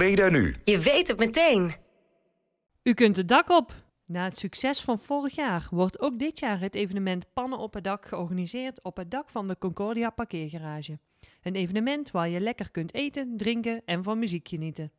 Breda nu. Je weet het meteen. U kunt het dak op. Na het succes van vorig jaar wordt ook dit jaar het evenement Pannen op het dak georganiseerd op het dak van de Concordia parkeergarage. Een evenement waar je lekker kunt eten, drinken en van muziek genieten.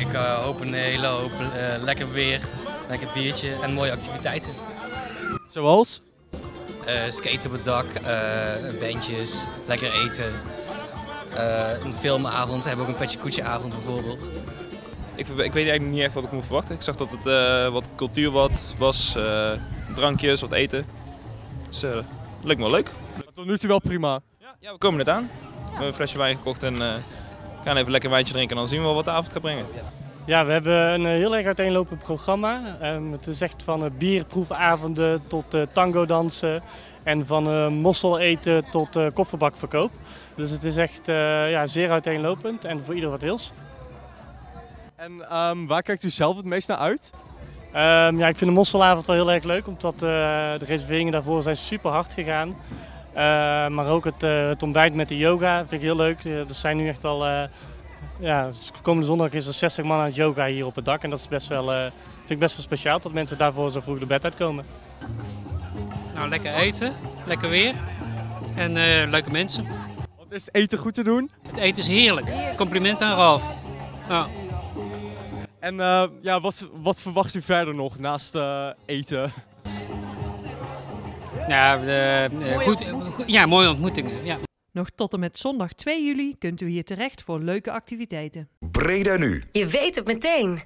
Ik eh, hoop een hele hoop eh, lekker weer, lekker biertje en mooie activiteiten. Zoals? Eh skaten op het dak, eh, bandjes, lekker eten. Eh, een filmavond, we hebben ook een petje koetje avond bijvoorbeeld. Ik, ik weet eigenlijk niet echt wat ik moet verwachten. Ik zag dat het eh, wat cultuur wat was, eh, drankjes, wat eten. Dus uh, me wel leuk. Tot nu toe wel prima. Ja, ja, we komen net aan. We hebben een flesje wijn gekocht en eh, gaan even lekker een wijntje drinken en dan zien we wel wat de avond gaat brengen. Ja, we hebben een eh, heel erg uiteenlopend programma. Ehm, het is echt van eh, bierproefavonden tot eh, tango dansen en van eh, mossel eten tot eh, kofferbakverkoop. Dus het is echt eh, ja, zeer uiteenlopend en voor ieder wat wils. En ehm, waar kijkt u zelf het meest naar uit? Ehm, ja, ik vind de mosselavond wel heel erg leuk, omdat eh, de reserveringen daarvoor zijn super hard gegaan. Ehm, maar ook het, eh, het ontbijt met de yoga vind ik heel leuk. Eh, er zijn nu echt al, eh, ja, komende zondag is er 60 man aan het yoga hier op het dak. En dat is best wel, eh, vind ik best wel speciaal dat mensen daarvoor zo vroeg de bed uitkomen. Nou, lekker eten, lekker weer en eh, leuke mensen. Wat is eten goed te doen? Het eten is heerlijk. Compliment aan Ralf. Ja. En eh, ja, wat, wat verwacht u verder nog naast eh, eten? Ja, eh, eh, goed, eh, goed- ja, mooie ontmoetingen. Ja. Nog tot en met zondag 2 juli kunt u hier terecht voor leuke activiteiten. Breda nu. Je weet het meteen.